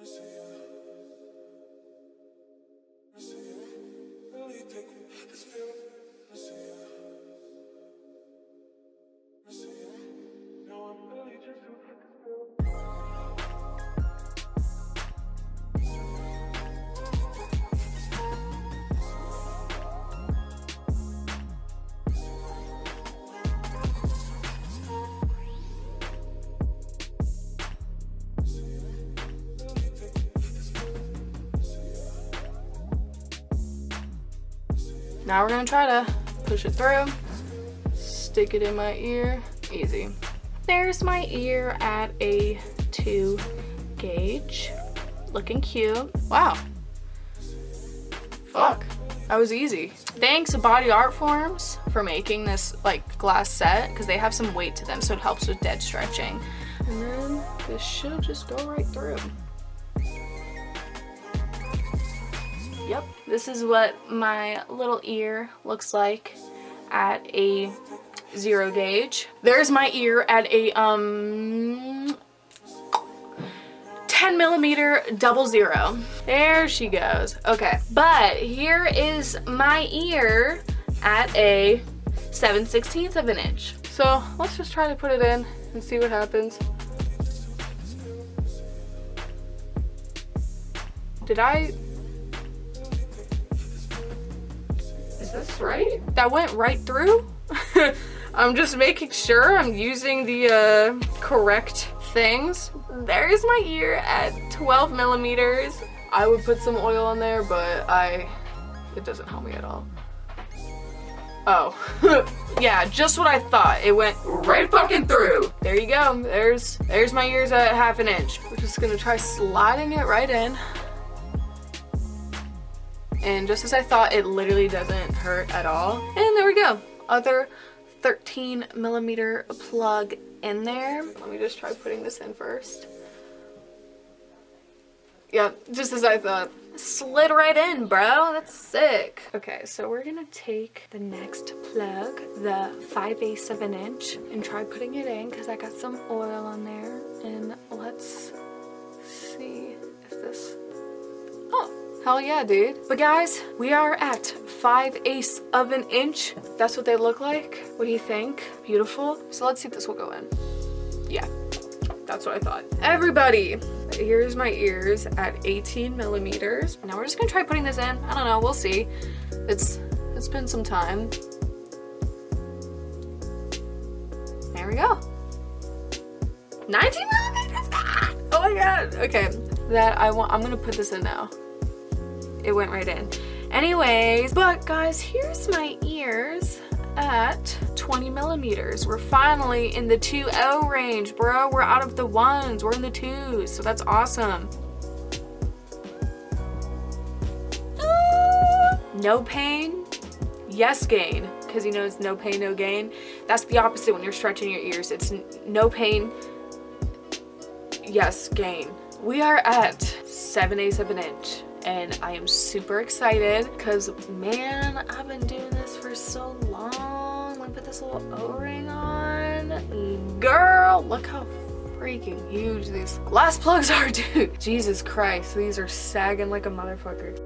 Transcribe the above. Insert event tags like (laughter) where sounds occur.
I see you. Now we're gonna try to push it through, stick it in my ear, easy. There's my ear at a two gauge, looking cute. Wow, fuck, that was easy. Thanks to Body Art Forms for making this like glass set because they have some weight to them so it helps with dead stretching. And then this should just go right through. Yep, this is what my little ear looks like at a zero gauge. There's my ear at a um 10 millimeter double zero. There she goes. Okay, but here is my ear at a 7 16th of an inch. So let's just try to put it in and see what happens. Did I is this right? That went right through? (laughs) I'm just making sure I'm using the uh, correct things. There's my ear at 12 millimeters. I would put some oil on there, but I, it doesn't help me at all. Oh, (laughs) yeah, just what I thought. It went right fucking through. There you go. There's, there's my ears at half an inch. We're just gonna try sliding it right in. And just as I thought, it literally doesn't hurt at all. And there we go. Other 13 millimeter plug in there. Let me just try putting this in first. Yeah, just as I thought. Slid right in, bro. That's sick. Okay, so we're gonna take the next plug, the 5 8 of an inch, and try putting it in because I got some oil on there. And let's Hell yeah, dude. But guys, we are at 5 eighths of an inch. That's what they look like. What do you think? Beautiful. So let's see if this will go in. Yeah, that's what I thought. Everybody, here's my ears at 18 millimeters. Now we're just gonna try putting this in. I don't know, we'll see. It's It's been some time. There we go. 19 millimeters! Ah! Oh my god. Okay, that I want, I'm gonna put this in now it went right in. Anyways, but guys, here's my ears at 20 millimeters. We're finally in the 2.0 range, bro. We're out of the ones, we're in the twos, so that's awesome. no pain, yes gain, because you know it's no pain, no gain. That's the opposite when you're stretching your ears. It's no pain, yes gain. We are at 7 eighths of an inch and I am super excited because man, I've been doing this for so long. Let me put this little O-ring on. Girl, look how freaking huge these glass plugs are, (laughs) dude. Jesus Christ, these are sagging like a motherfucker.